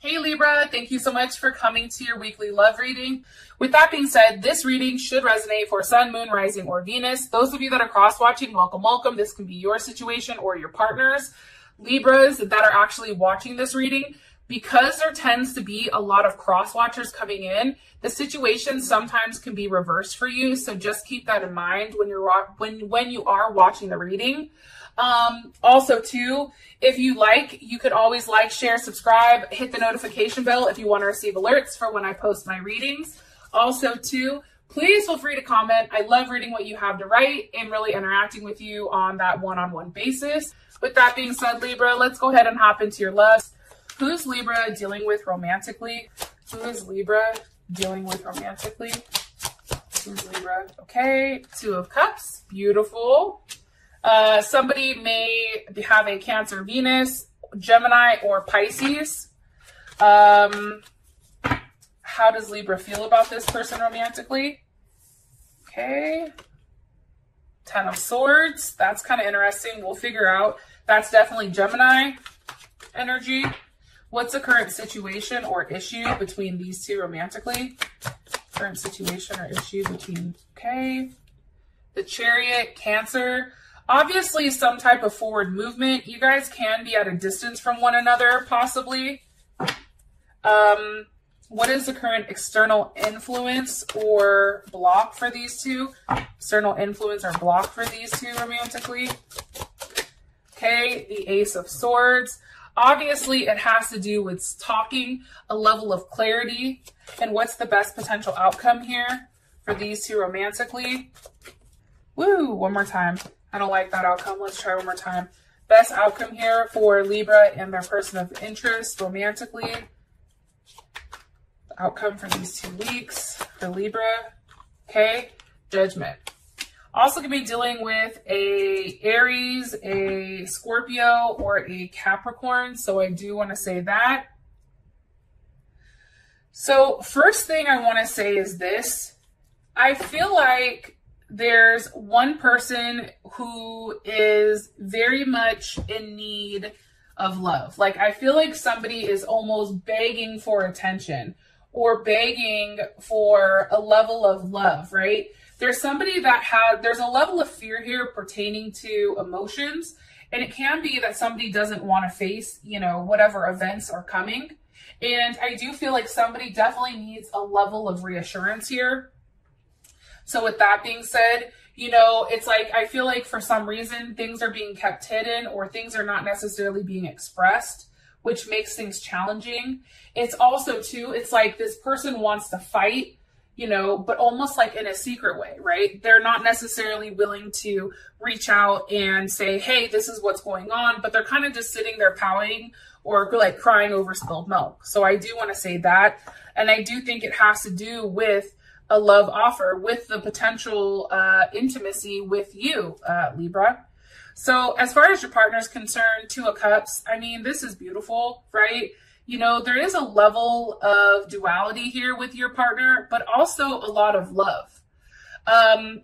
Hey Libra, thank you so much for coming to your weekly love reading. With that being said, this reading should resonate for Sun, Moon, Rising, or Venus. Those of you that are cross watching, welcome, welcome. This can be your situation or your partner's. Libras that are actually watching this reading, because there tends to be a lot of cross watchers coming in, the situation sometimes can be reversed for you. So just keep that in mind when you're when when you are watching the reading. Um, also, too, if you like, you could always like, share, subscribe, hit the notification bell if you want to receive alerts for when I post my readings. Also, too, please feel free to comment. I love reading what you have to write and really interacting with you on that one on one basis. With that being said, Libra, let's go ahead and hop into your love. Who's Libra dealing with romantically? Who is Libra dealing with romantically? Who's Libra? Okay, Two of Cups. Beautiful. Uh, somebody may have a Cancer Venus, Gemini, or Pisces. Um, how does Libra feel about this person romantically? Okay. Ten of Swords. That's kind of interesting. We'll figure out. That's definitely Gemini energy. What's the current situation or issue between these two romantically? Current situation or issue between, okay. The Chariot, Cancer. Obviously, some type of forward movement. You guys can be at a distance from one another, possibly. Um, what is the current external influence or block for these two? External influence or block for these two romantically. Okay, the Ace of Swords. Obviously, it has to do with talking, a level of clarity, and what's the best potential outcome here for these two romantically. Woo, one more time. I don't like that outcome. Let's try one more time. Best outcome here for Libra and their person of interest romantically. The outcome for these two weeks for Libra. Okay, judgment. Also to be dealing with a Aries, a Scorpio, or a Capricorn. So I do want to say that. So first thing I want to say is this. I feel like there's one person who is very much in need of love. Like I feel like somebody is almost begging for attention or begging for a level of love, right? There's somebody that had there's a level of fear here pertaining to emotions and it can be that somebody doesn't want to face, you know, whatever events are coming. And I do feel like somebody definitely needs a level of reassurance here so with that being said, you know, it's like I feel like for some reason things are being kept hidden or things are not necessarily being expressed, which makes things challenging. It's also too, it's like this person wants to fight, you know, but almost like in a secret way, right? They're not necessarily willing to reach out and say, "Hey, this is what's going on," but they're kind of just sitting there pouting or like crying over spilled milk. So I do want to say that, and I do think it has to do with a love offer with the potential uh, intimacy with you, uh, Libra. So as far as your partner is concerned, Two of Cups, I mean, this is beautiful, right? You know, there is a level of duality here with your partner, but also a lot of love. Um,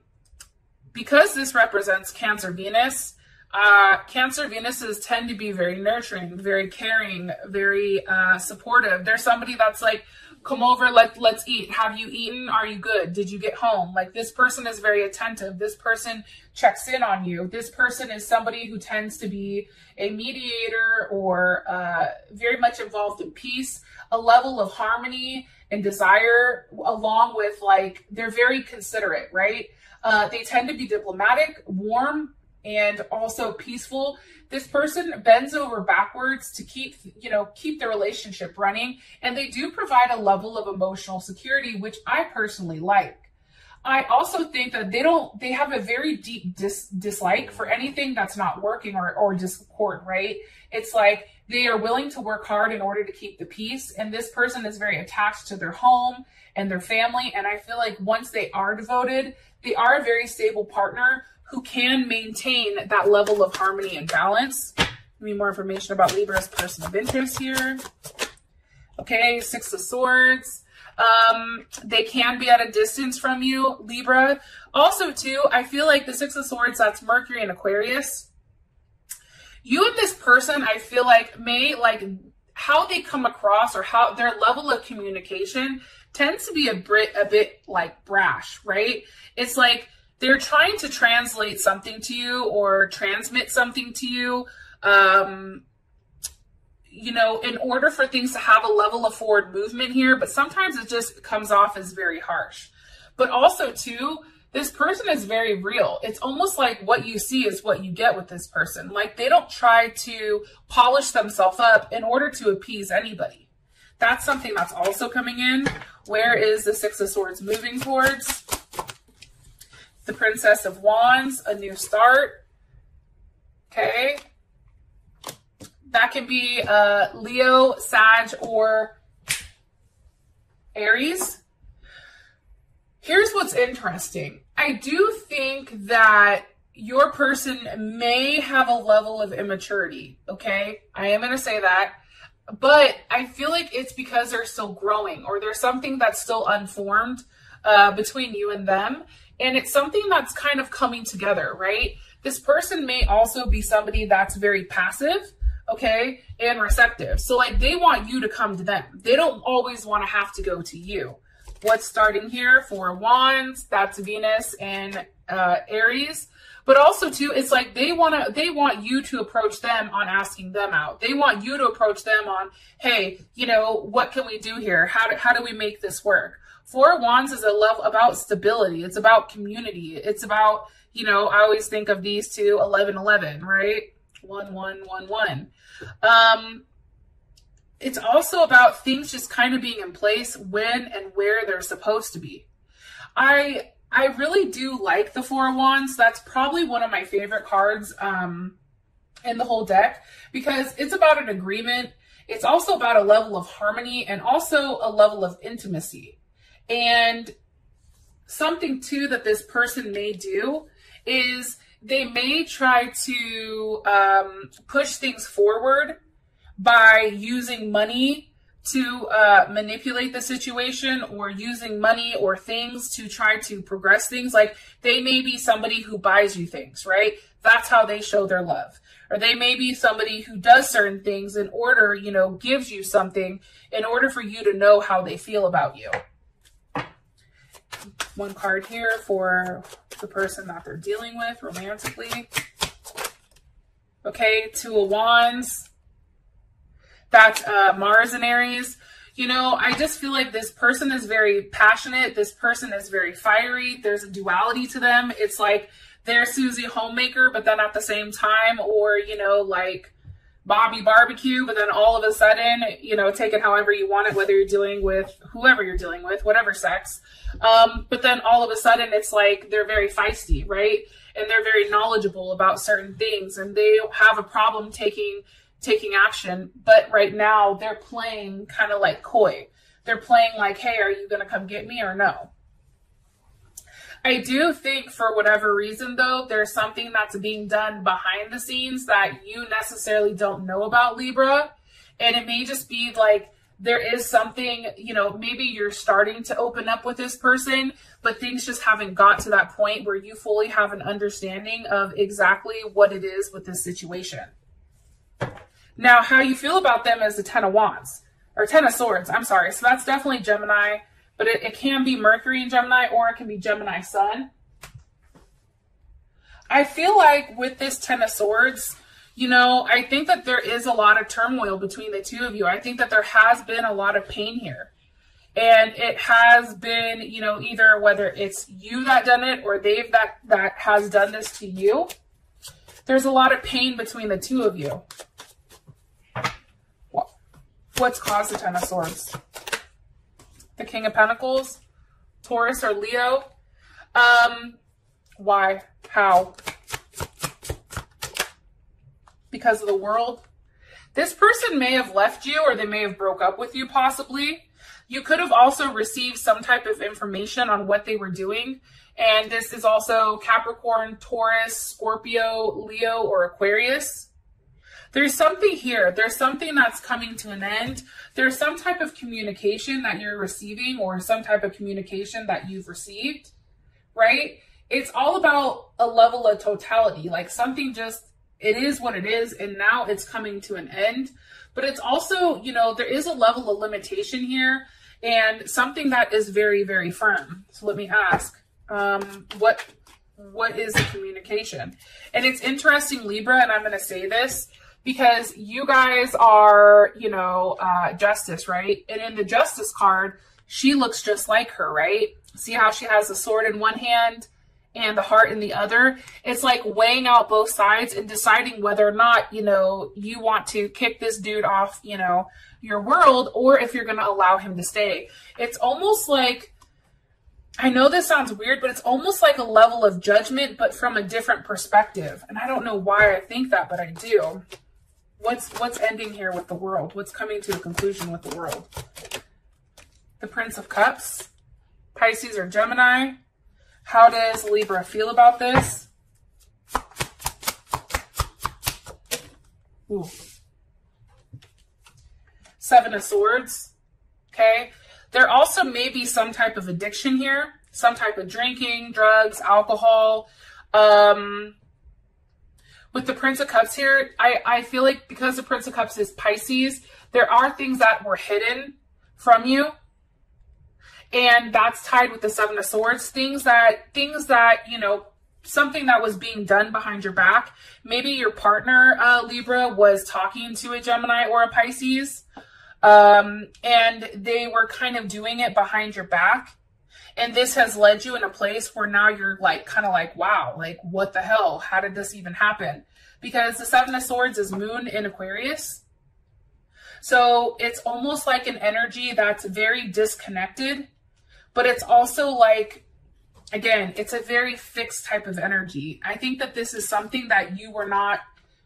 because this represents Cancer Venus, uh, Cancer Venuses tend to be very nurturing, very caring, very uh, supportive. There's somebody that's like, come over let let's eat. Have you eaten? Are you good? Did you get home? Like this person is very attentive. This person checks in on you. This person is somebody who tends to be a mediator or uh, very much involved in peace a level of harmony and desire along with like they're very considerate right? Uh, they tend to be diplomatic warm and also peaceful this person bends over backwards to keep you know keep the relationship running and they do provide a level of emotional security which i personally like. I also think that they don't they have a very deep dis- dislike for anything that's not working or or discord right? It's like they are willing to work hard in order to keep the peace and this person is very attached to their home and their family and i feel like once they are devoted they are a very stable partner who can maintain that level of harmony and balance. Give me more information about Libra's person of interest here. Okay, Six of Swords. Um, they can be at a distance from you, Libra. Also, too, I feel like the Six of Swords, that's Mercury and Aquarius. You and this person, I feel like, may, like, how they come across or how their level of communication tends to be a bit a bit like brash, right? It's like they're trying to translate something to you or transmit something to you. Um, you know, in order for things to have a level of forward movement here, but sometimes it just comes off as very harsh. But also, too, this person is very real. It's almost like what you see is what you get with this person. Like they don't try to polish themselves up in order to appease anybody. That's something that's also coming in. Where is the Six of Swords moving towards? The Princess of Wands, a new start. Okay. That can be uh, Leo, Sag, or Aries. Here's what's interesting. I do think that your person may have a level of immaturity, okay? I am going to say that. But I feel like it's because they're still growing or there's something that's still unformed uh, between you and them. And it's something that's kind of coming together, right? This person may also be somebody that's very passive, okay, and receptive. So, like, they want you to come to them. They don't always want to have to go to you. What's starting here for Wands? That's Venus and uh, Aries. But also too, it's like they want to, they want you to approach them on asking them out. They want you to approach them on, hey, you know, what can we do here? How do, how do we make this work? Four Wands is a love about stability. It's about community. It's about, you know, I always think of these two, 11, 11, right? One, one, one, one. Um, it's also about things just kind of being in place when and where they're supposed to be. I I really do like the Four of Wands. That's probably one of my favorite cards um, in the whole deck because it's about an agreement. It's also about a level of harmony and also a level of intimacy. And something too that this person may do is they may try to um, push things forward by using money to uh, manipulate the situation or using money or things to try to progress things. Like they may be somebody who buys you things, right? That's how they show their love. Or they may be somebody who does certain things in order, you know, gives you something in order for you to know how they feel about you. One card here for the person that they're dealing with romantically. Okay, Two of Wands that's uh, Mars and Aries. You know, I just feel like this person is very passionate. This person is very fiery. There's a duality to them. It's like they're Susie Homemaker, but then at the same time, or, you know, like Bobby Barbecue, but then all of a sudden, you know, take it however you want it, whether you're dealing with whoever you're dealing with, whatever sex. Um, but then all of a sudden, it's like they're very feisty, right? And they're very knowledgeable about certain things, and they have a problem taking taking action. But right now they're playing kind of like coy. They're playing like, hey, are you going to come get me or no? I do think for whatever reason though, there's something that's being done behind the scenes that you necessarily don't know about Libra. And it may just be like there is something, you know, maybe you're starting to open up with this person, but things just haven't got to that point where you fully have an understanding of exactly what it is with this situation. Now, how you feel about them is the Ten of Wands, or Ten of Swords, I'm sorry. So that's definitely Gemini, but it, it can be Mercury in Gemini, or it can be Gemini Sun. I feel like with this Ten of Swords, you know, I think that there is a lot of turmoil between the two of you. I think that there has been a lot of pain here. And it has been, you know, either whether it's you that done it or they've that that has done this to you. There's a lot of pain between the two of you. What's caused the Ten of Swords? The King of Pentacles, Taurus or Leo. Um, why? How? Because of the world. This person may have left you or they may have broke up with you possibly. You could have also received some type of information on what they were doing. And this is also Capricorn, Taurus, Scorpio, Leo, or Aquarius there's something here. There's something that's coming to an end. There's some type of communication that you're receiving or some type of communication that you've received, right? It's all about a level of totality. Like something just, it is what it is. And now it's coming to an end. but it's also, you know, there is a level of limitation here and something that is very, very firm. So let me ask, um, what what is the communication? And it's interesting, Libra, and I'm going to say this because you guys are, you know, uh, justice, right? And in the justice card, she looks just like her, right? See how she has the sword in one hand and the heart in the other. It's like weighing out both sides and deciding whether or not, you know, you want to kick this dude off, you know, your world or if you're going to allow him to stay. It's almost like I know this sounds weird, but it's almost like a level of judgment, but from a different perspective. And I don't know why I think that, but I do. What's what's ending here with the world? What's coming to a conclusion with the world? The Prince of Cups, Pisces or Gemini. How does Libra feel about this? Ooh. Seven of Swords. Okay. There also may be some type of addiction here, some type of drinking, drugs, alcohol. Um, with the Prince of Cups here, I, I feel like because the Prince of Cups is Pisces, there are things that were hidden from you. And that's tied with the seven of swords. Things that things that you know something that was being done behind your back. Maybe your partner uh, libra was talking to a gemini or a pisces um, and they were kind of doing it behind your back and this has led you in a place where now you're like kind of like wow like what the hell? How did this even happen? Because the seven of swords is moon in aquarius. So it's almost like an energy that's very disconnected but it's also like again it's a very fixed type of energy. I think that this is something that you were not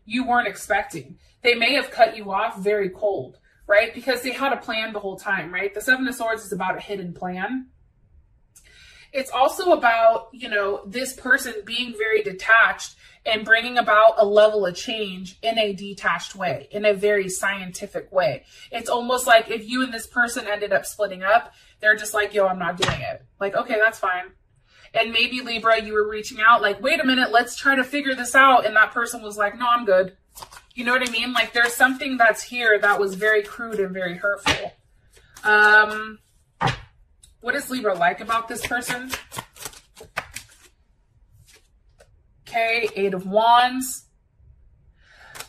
you weren't expecting. They may have cut you off very cold right? Because they had a plan the whole time right? The seven of swords is about a hidden plan it's also about you know this person being very detached and bringing about a level of change in a detached way, in a very scientific way. It's almost like if you and this person ended up splitting up, they're just like, yo, I'm not doing it. Like, okay, that's fine. And maybe Libra, you were reaching out like, wait a minute, let's try to figure this out. And that person was like, no, I'm good. You know what I mean? Like there's something that's here that was very crude and very hurtful. Um, what is Libra like about this person? Okay, Eight of Wands.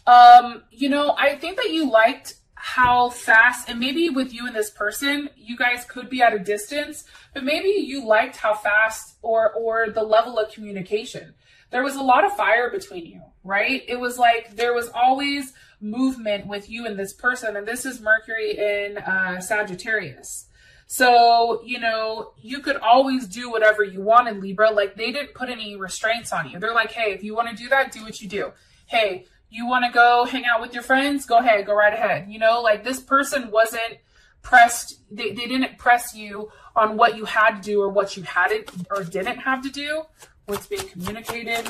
Um, you know, I think that you liked how fast, and maybe with you and this person, you guys could be at a distance, but maybe you liked how fast or or the level of communication. There was a lot of fire between you, right? It was like there was always movement with you and this person, and this is Mercury in uh, Sagittarius. So, you know, you could always do whatever you want in Libra. Like they didn't put any restraints on you. They're like, hey, if you want to do that, do what you do. Hey, you want to go hang out with your friends? Go ahead, go right ahead. You know, like this person wasn't pressed, they, they didn't press you on what you had to do or what you hadn't or didn't have to do. What's being communicated.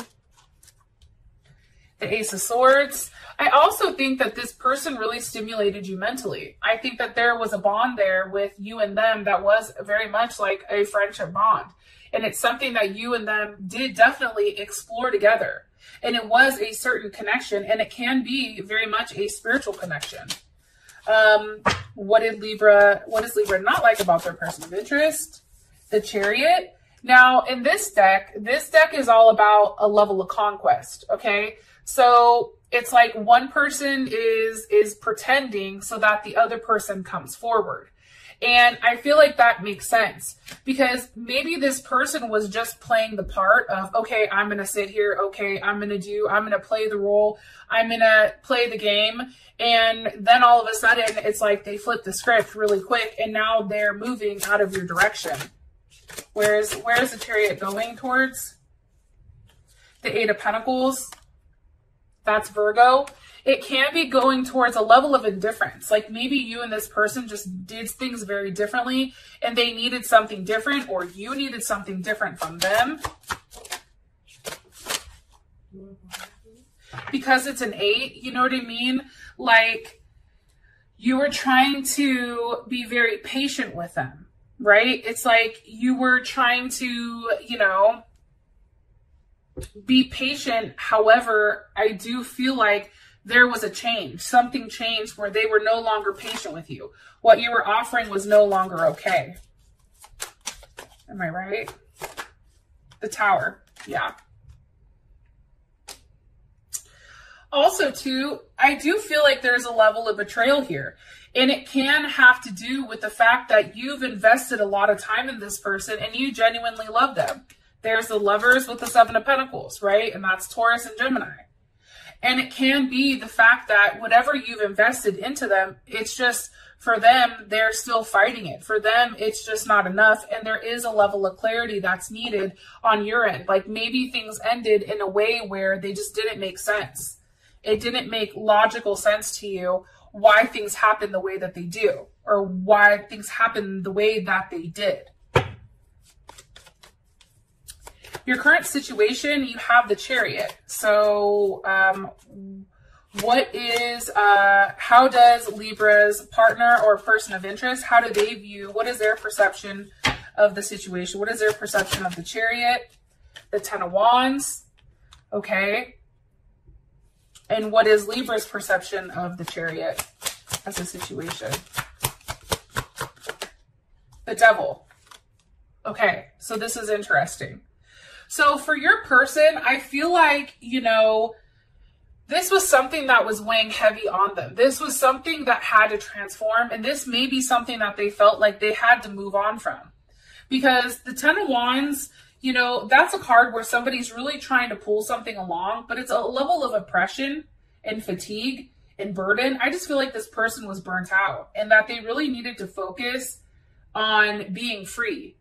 The Ace of Swords. I also think that this person really stimulated you mentally. I think that there was a bond there with you and them that was very much like a friendship bond. And it's something that you and them did definitely explore together and it was a certain connection and it can be very much a spiritual connection um, what did libra what does libra not like about their person of interest the chariot now in this deck this deck is all about a level of conquest okay so it's like one person is is pretending so that the other person comes forward and I feel like that makes sense because maybe this person was just playing the part of, okay, I'm going to sit here. Okay, I'm going to do, I'm going to play the role. I'm going to play the game. And then all of a sudden it's like they flip the script really quick and now they're moving out of your direction. Where's, where's the chariot going towards? The eight of pentacles. That's Virgo it can be going towards a level of indifference. Like maybe you and this person just did things very differently and they needed something different or you needed something different from them. Because it's an eight, you know what I mean? Like you were trying to be very patient with them, right? It's like you were trying to, you know, be patient. However, I do feel like there was a change. Something changed where they were no longer patient with you. What you were offering was no longer okay. Am I right? The tower. Yeah. Also, too, I do feel like there's a level of betrayal here. And it can have to do with the fact that you've invested a lot of time in this person and you genuinely love them. There's the lovers with the Seven of Pentacles, right? And that's Taurus and Gemini. And it can be the fact that whatever you've invested into them, it's just for them, they're still fighting it. For them, it's just not enough. And there is a level of clarity that's needed on your end. Like maybe things ended in a way where they just didn't make sense. It didn't make logical sense to you why things happen the way that they do or why things happen the way that they did. Your current situation, you have the chariot. So, um, what is, uh, how does Libra's partner or person of interest, how do they view, what is their perception of the situation? What is their perception of the chariot, the Ten of Wands? Okay. And what is Libra's perception of the chariot as a situation? The devil. Okay, so this is interesting. So for your person, I feel like, you know, this was something that was weighing heavy on them. This was something that had to transform, and this may be something that they felt like they had to move on from. Because the Ten of Wands, you know, that's a card where somebody's really trying to pull something along, but it's a level of oppression and fatigue and burden. I just feel like this person was burnt out and that they really needed to focus on being free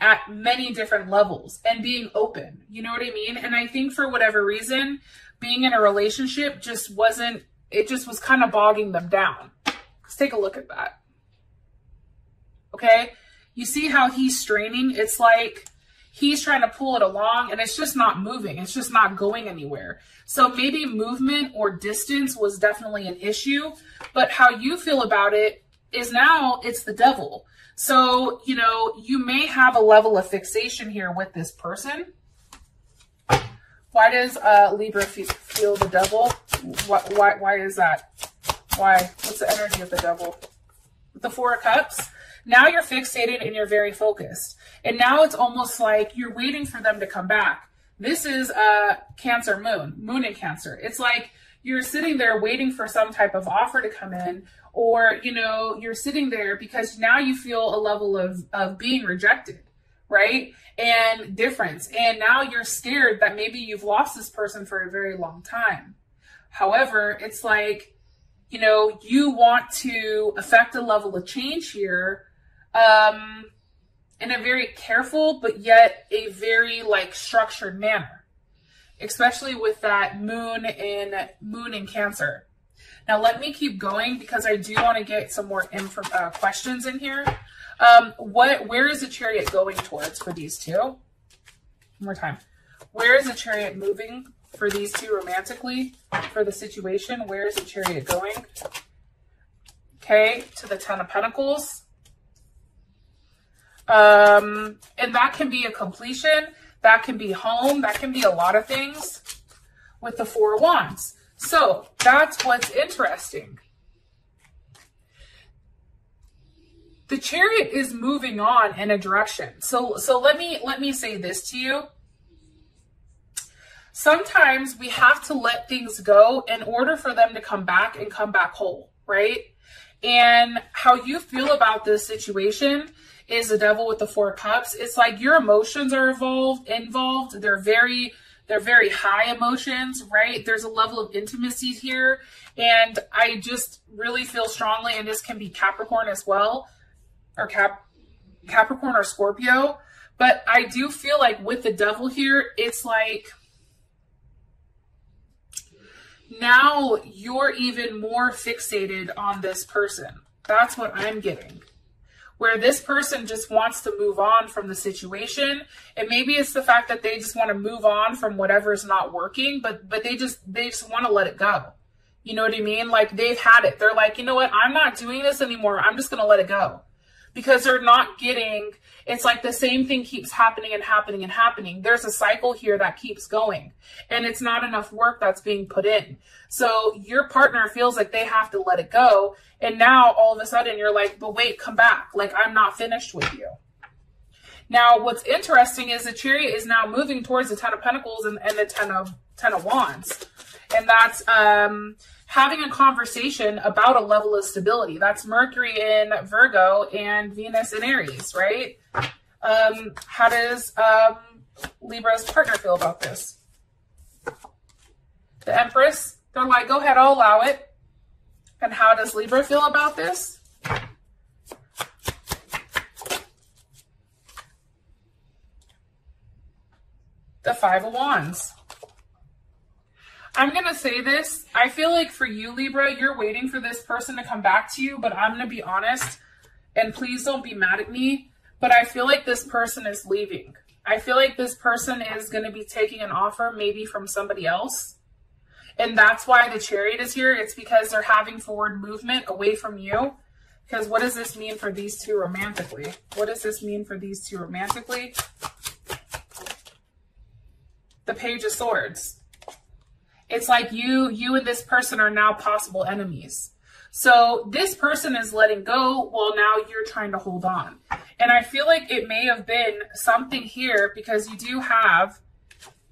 at many different levels and being open. You know what I mean? And I think for whatever reason, being in a relationship just wasn't, it just was kind of bogging them down. Let's take a look at that. Okay. You see how he's straining? It's like, he's trying to pull it along and it's just not moving. It's just not going anywhere. So maybe movement or distance was definitely an issue, but how you feel about it is now it's the devil. So, you know, you may have a level of fixation here with this person. Why does uh, Libra feel the devil? Why, why, why is that? Why? What's the energy of the devil? The Four of Cups. Now you're fixated and you're very focused. And now it's almost like you're waiting for them to come back. This is a Cancer moon, moon in Cancer. It's like you're sitting there waiting for some type of offer to come in or, you know, you're sitting there because now you feel a level of, of being rejected, right? And difference. And now you're scared that maybe you've lost this person for a very long time. However, it's like, you know, you want to affect a level of change here um, in a very careful, but yet a very like structured manner, especially with that moon in moon in Cancer. Now let me keep going because I do want to get some more info, uh, questions in here. Um, what, where is the chariot going towards for these two? One more time. Where is the chariot moving for these two romantically for the situation? Where is the chariot going? Okay, to the Ten of Pentacles. Um, and that can be a completion. That can be home. That can be a lot of things with the Four Wands. So that's what's interesting. The chariot is moving on in a direction. So, so let me, let me say this to you. Sometimes we have to let things go in order for them to come back and come back whole, right? And how you feel about this situation is the devil with the four cups. It's like your emotions are involved, involved. They're very, they're very high emotions, right? There's a level of intimacy here. And I just really feel strongly, and this can be Capricorn as well, or Cap Capricorn or Scorpio. But I do feel like with the devil here, it's like now you're even more fixated on this person. That's what I'm getting where this person just wants to move on from the situation. And maybe it's the fact that they just want to move on from whatever is not working but but they just they just want to let it go. You know what i mean? Like they've had it. They're like you know what? I'm not doing this anymore. I'm just going to let it go. Because they're not getting it's like the same thing keeps happening and happening and happening. There's a cycle here that keeps going and it's not enough work that's being put in. So your partner feels like they have to let it go. And now all of a sudden you're like, but wait, come back. Like I'm not finished with you. Now, what's interesting is the chariot is now moving towards the Ten of Pentacles and, and the Ten of Ten of Wands, and that's um, having a conversation about a level of stability. That's Mercury in Virgo and Venus in Aries, right? Um, how does um, Libra's partner feel about this? The Empress, they're like, go ahead, I'll allow it. And how does Libra feel about this? The Five of Wands. I'm going to say this. I feel like for you, Libra, you're waiting for this person to come back to you, but I'm going to be honest, and please don't be mad at me, but I feel like this person is leaving. I feel like this person is going to be taking an offer maybe from somebody else. And that's why the chariot is here. It's because they're having forward movement away from you. Because what does this mean for these two romantically? What does this mean for these two romantically? The Page of Swords. It's like you, you and this person are now possible enemies. So this person is letting go while now you're trying to hold on. And I feel like it may have been something here because you do have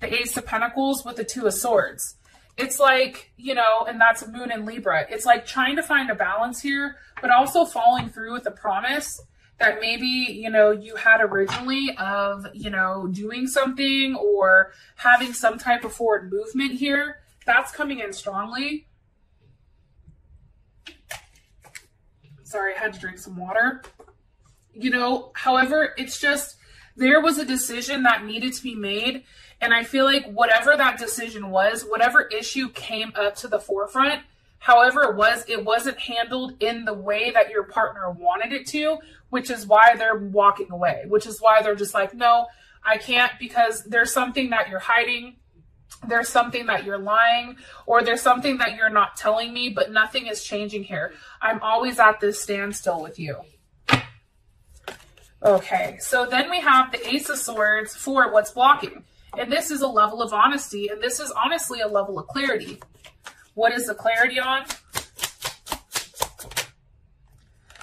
the Ace of Pentacles with the Two of Swords. It's like, you know, and that's Moon and Libra. It's like trying to find a balance here, but also following through with a promise that maybe, you know, you had originally of, you know, doing something or having some type of forward movement here that's coming in strongly. Sorry, I had to drink some water. You know, however, it's just there was a decision that needed to be made. And I feel like whatever that decision was, whatever issue came up to the forefront, however it was, it wasn't handled in the way that your partner wanted it to, which is why they're walking away, which is why they're just like, no, I can't because there's something that you're hiding there's something that you're lying or there's something that you're not telling me, but nothing is changing here. I'm always at this standstill with you. Okay, so then we have the Ace of Swords for what's blocking. And this is a level of honesty, and this is honestly a level of clarity. What is the clarity on?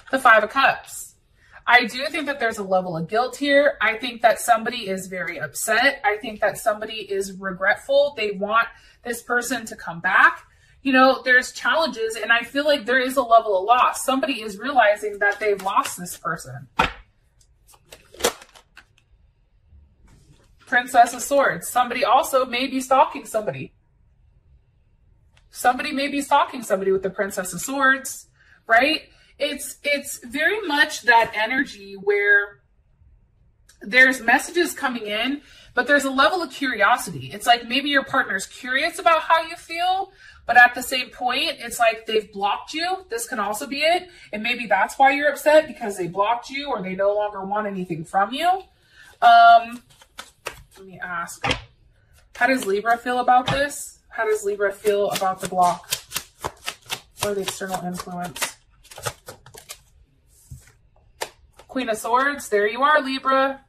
The Five of Cups. I do think that there's a level of guilt here. I think that somebody is very upset. I think that somebody is regretful. They want this person to come back. You know, there's challenges, and I feel like there is a level of loss. Somebody is realizing that they've lost this person. Princess of Swords. Somebody also may be stalking somebody. Somebody may be stalking somebody with the Princess of Swords, right? It's it's very much that energy where there's messages coming in, but there's a level of curiosity. It's like maybe your partner's curious about how you feel, but at the same point, it's like they've blocked you. This can also be it. And maybe that's why you're upset because they blocked you or they no longer want anything from you. Um, let me ask. How does Libra feel about this? How does Libra feel about the block or the external influence? Queen of Swords, there you are, Libra.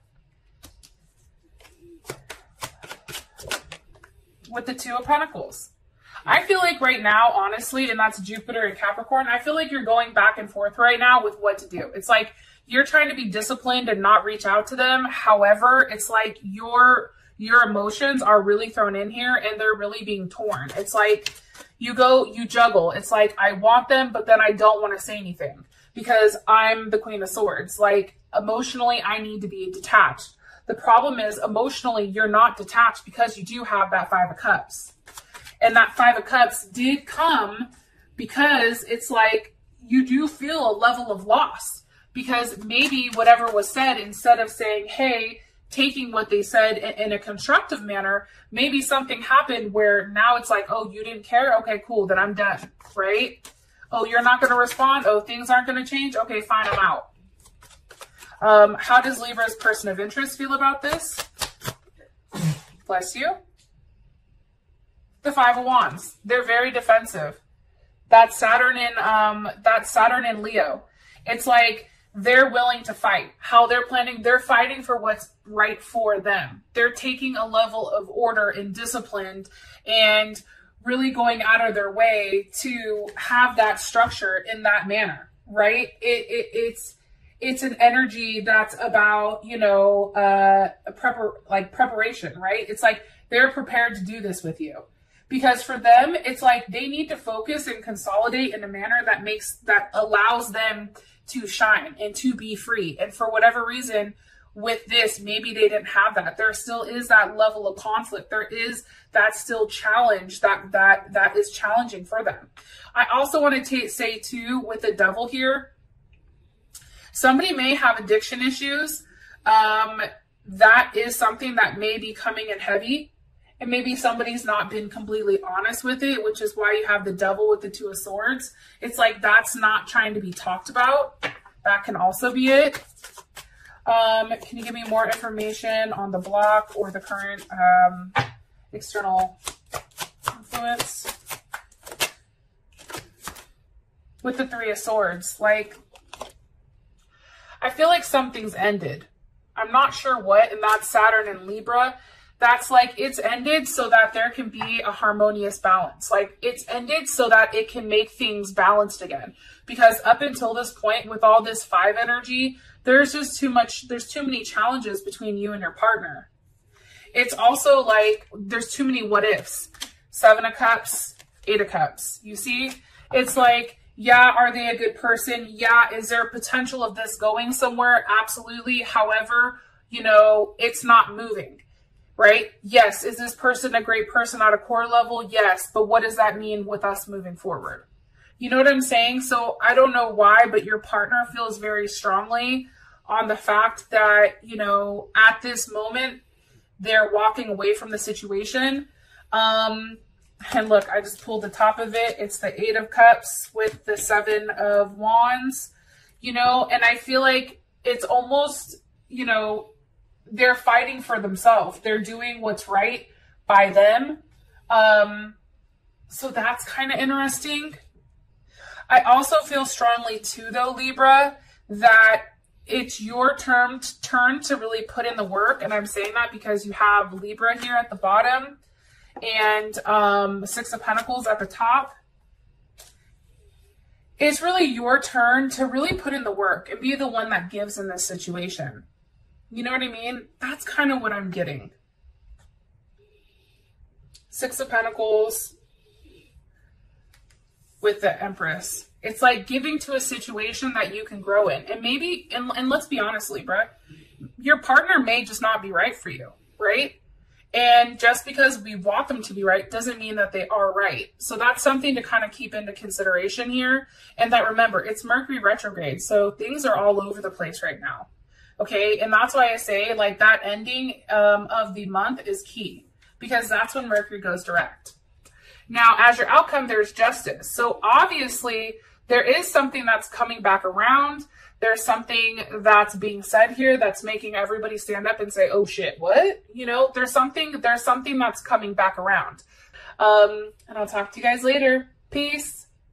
With the Two of Pentacles. I feel like right now, honestly, and that's Jupiter and Capricorn, I feel like you're going back and forth right now with what to do. It's like you're trying to be disciplined and not reach out to them. However, it's like your your emotions are really thrown in here and they're really being torn. It's like you go, you juggle. It's like I want them, but then I don't want to say anything because I'm the Queen of Swords. Like emotionally, I need to be detached. The problem is emotionally, you're not detached because you do have that Five of Cups. And that Five of Cups did come because it's like you do feel a level of loss because maybe whatever was said, instead of saying, hey, taking what they said in, a constructive manner, maybe something happened where now it's like, oh, you didn't care? Okay, cool, then I'm done, right? Oh, you're not going to respond? Oh, things aren't going to change? Okay, fine, I'm out. Um, how does Libra's person of interest feel about this? Bless you. The Five of Wands. They're very defensive. That's Saturn in um, that's Saturn in Leo. It's like they're willing to fight. How they're planning, they're fighting for what's right for them. They're taking a level of order and discipline and really going out of their way to have that structure in that manner, right? It, it it's it's an energy that's about you know uh a prepar like preparation, right? It's like they're prepared to do this with you because for them it's like they need to focus and consolidate in a manner that makes that allows them to shine and to be free and for whatever reason with this maybe they didn't have that there still is that level of conflict there is that still challenge that that that is challenging for them i also want to say too with the devil here somebody may have addiction issues um that is something that may be coming in heavy and maybe somebody's not been completely honest with it, which is why you have the devil with the two of swords. It's like that's not trying to be talked about. That can also be it. Um, can you give me more information on the block or the current um, external influence? With the three of swords, like, I feel like something's ended. I'm not sure what, and that's Saturn and Libra that's like it's ended so that there can be a harmonious balance. Like it's ended so that it can make things balanced again. Because up until this point, with all this five energy, there's just too much, there's too many challenges between you and your partner. It's also like there's too many what ifs. Seven of Cups, Eight of Cups. You see? It's like, yeah, are they a good person? Yeah, is there potential of this going somewhere? Absolutely. However, you know, it's not moving right? Yes. Is this person a great person at a core level? Yes. But what does that mean with us moving forward? You know what I'm saying? So I don't know why, but your partner feels very strongly on the fact that, you know, at this moment, they're walking away from the situation. Um, and look, I just pulled the top of it. It's the Eight of Cups with the Seven of Wands, you know, and I feel like it's almost, you know, they're fighting for themselves. They're doing what's right by them. Um, so that's kind of interesting. I also feel strongly too, though, Libra, that it's your turn turn to really put in the work, and I'm saying that because you have Libra here at the bottom and um, Six of Pentacles at the top. It's really your turn to really put in the work and be the one that gives in this situation. You know what I mean? That's kind of what I'm getting. Six of Pentacles with the Empress. It's like giving to a situation that you can grow in. And maybe, and, and let's be honest, Libra, your partner may just not be right for you, right? And just because we want them to be right doesn't mean that they are right. So that's something to kind of keep into consideration here. And that remember, it's Mercury retrograde. So things are all over the place right now. Okay. And that's why I say like that ending um, of the month is key because that's when Mercury goes direct. Now, as your outcome, there's justice. So obviously, there is something that's coming back around. There's something that's being said here that's making everybody stand up and say, "Oh shit, what?" You know, there's something there's something that's coming back around. Um, and I'll talk to you guys later. Peace.